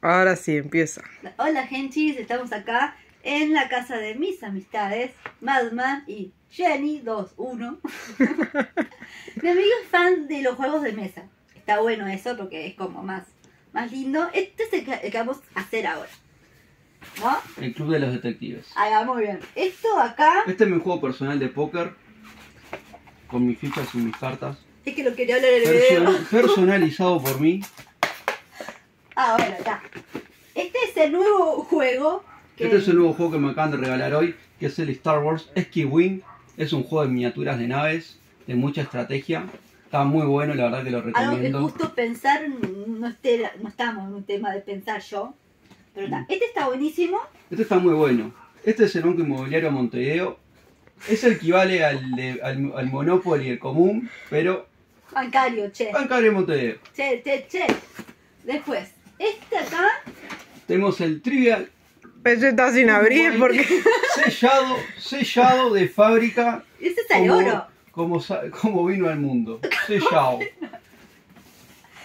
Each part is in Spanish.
Ahora sí, empieza. Hola, genchis, estamos acá en la casa de mis amistades, Madman y Jenny 21. Mi amigo es fan de los juegos de mesa. Está bueno eso porque es como más, más lindo. Este es el que, el que vamos a hacer ahora. ¿No? El Club de los Detectives. Ahí va, muy bien. Esto acá Este es mi juego personal de póker. Con mis fichas y mis cartas. es que lo quería hablar en el video. Person- personalizado por mí. Ah, bueno, está. Este es el nuevo juego. Que... Este es el nuevo juego que me acaban de regalar hoy. Que es el Star Wars X-Wing. Es un juego de miniaturas de naves. De mucha estrategia. Está muy bueno, la verdad que lo Algo que recomiendo. justo pensar, no, esté, no estamos en un tema de pensar yo. Pero está. Este está buenísimo. Este está muy bueno. Este es el Banco Inmobiliario Montevideo. Es el que equivale al, de- al, al Monopoly, el común, pero Bancario, che. Bancario Montevideo. Che, che, che. Después. Tenemos el Trivial Ese está sin abrir porque... sellado, sellado de fábrica Este es el oro. como, vino al mundo. Sellado.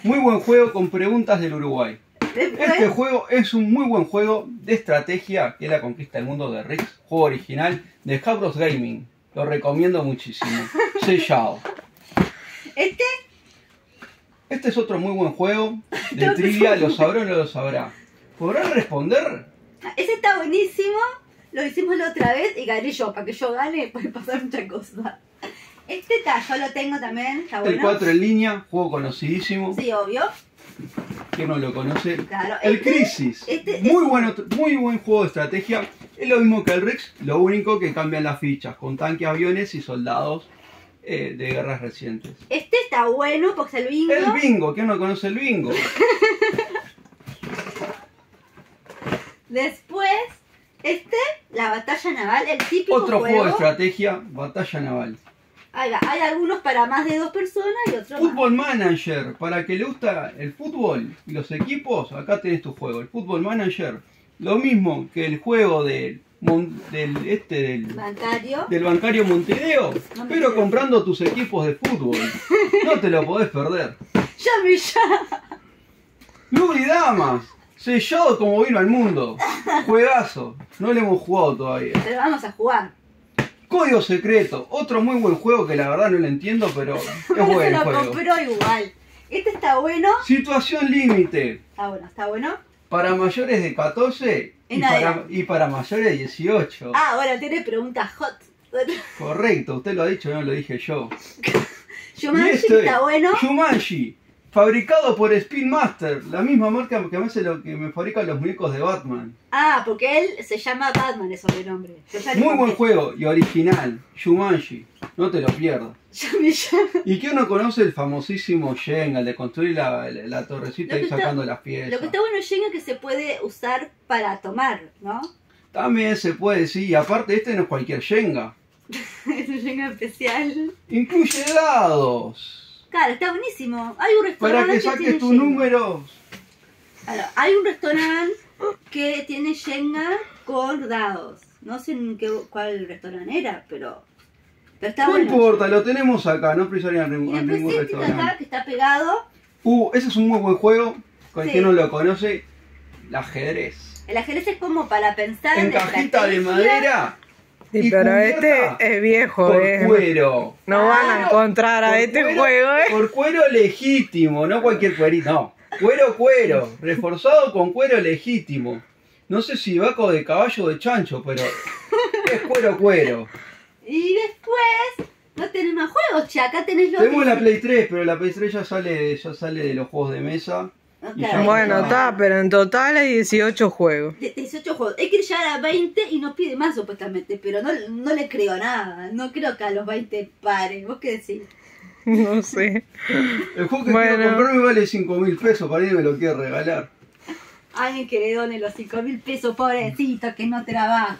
Muy buen juego con preguntas del Uruguay. Este juego es un muy buen juego de estrategia que es la conquista del mundo de Rix, juego original de Cabros Gaming. Lo recomiendo muchísimo. Sellado. este, Este es otro muy buen juego de trivia, lo sabrá o no lo sabrá. ¿Podrán responder? ese está buenísimo. Lo hicimos la otra vez y gané yo. Para que yo gane puede pasar muchas cosas. Este está, yo lo tengo también. Está El bueno. 4 en línea, juego conocidísimo. Sí, obvio. ¿Quién no lo conoce? Claro. El este- Crisis. este muy, bueno, muy buen juego de estrategia. Es lo mismo que el Rex, lo único que cambian las fichas, con tanques, aviones y soldados eh, de guerras recientes. Este está bueno porque es el bingo. El bingo, ¿quién no conoce el bingo? Después, este, la batalla naval, el típico Otro juego. juego de estrategia, batalla naval. Ahí va, hay algunos para más de dos personas y otros más. Fútbol Manager, para que le gusta el fútbol y los equipos, acá tenés tu juego, el Fútbol Manager. Lo mismo que el juego del, este del, Bancario. del bancario Montevideo, No me pero creo. comprando tus equipos de fútbol. No te lo podés perder. Ya me ya. Luz y Damas, sellado como vino al mundo. Juegazo, no lo hemos jugado todavía. Pero vamos a jugar. Código Secreto, otro muy buen juego que la verdad no lo entiendo, pero es Pero se lo juego. compró igual. Este está bueno. Situación límite, Está bueno, está bueno. para mayores de 14 y para, adelante. y para mayores de 18. Ah, bueno, tiene preguntas hot. Correcto, usted lo ha dicho, no lo dije yo. Jumanji Y esto es está bueno. Jumanji, fabricado por Spin Master, la misma marca que me hace lo que me fabrican los muñecos de Batman. Ah, porque él se llama Batman, es sobrenombre. Muy buen juego y original, Jumanji, no te lo pierdas. ¿Y quién no conoce el famosísimo Jenga, el de construir la, la- la torrecita Lo y está- sacando las Lo piezas? que está bueno es Jenga que se puede usar para tomar, ¿no? También se puede decir, y aparte este no es cualquier Jenga, es un Jenga especial. incluye dados. Claro, está buenísimo. Hay un Para restaurante que tiene saques números. Claro, hay un restaurante que tiene Jenga con dados. No sé en qué, cuál restaurante era, pero, pero está No bueno. importa, lo tenemos acá, no precisaría en Y ningún, en después ningún este que acá, restaurante. que está pegado, Uh, ese es un muy buen juego, con el Sí. que no lo conoce, el ajedrez. el ajedrez es como para pensar En en cajita de madera Sí, Y pero este es viejo, por eh. cuero. No van a encontrar a este cuero- juego, eh. Por cuero legítimo, no cualquier cuerito, no. Cuero, cuero, reforzado con cuero legítimo. No sé si vaco de caballo o de chancho, pero es cuero, cuero. Y después, no tenés más juegos, che. Acá tenés los. Tenemos la Play 3, pero la Play 3 ya sale, ya sale de los juegos de mesa. Bueno, está, pero en total hay 18 juegos. De 18 juegos. Hay que llegar a 20 y nos pide más supuestamente, pero no, no le creo nada. No creo que a los 20 pare. ¿Vos qué decís? No sé. El juego que Bueno. quiero comprarme vale 5 mil pesos, para ir me lo quiere regalar. Alguien que le done los 5 mil pesos, pobrecito, que no trabaja.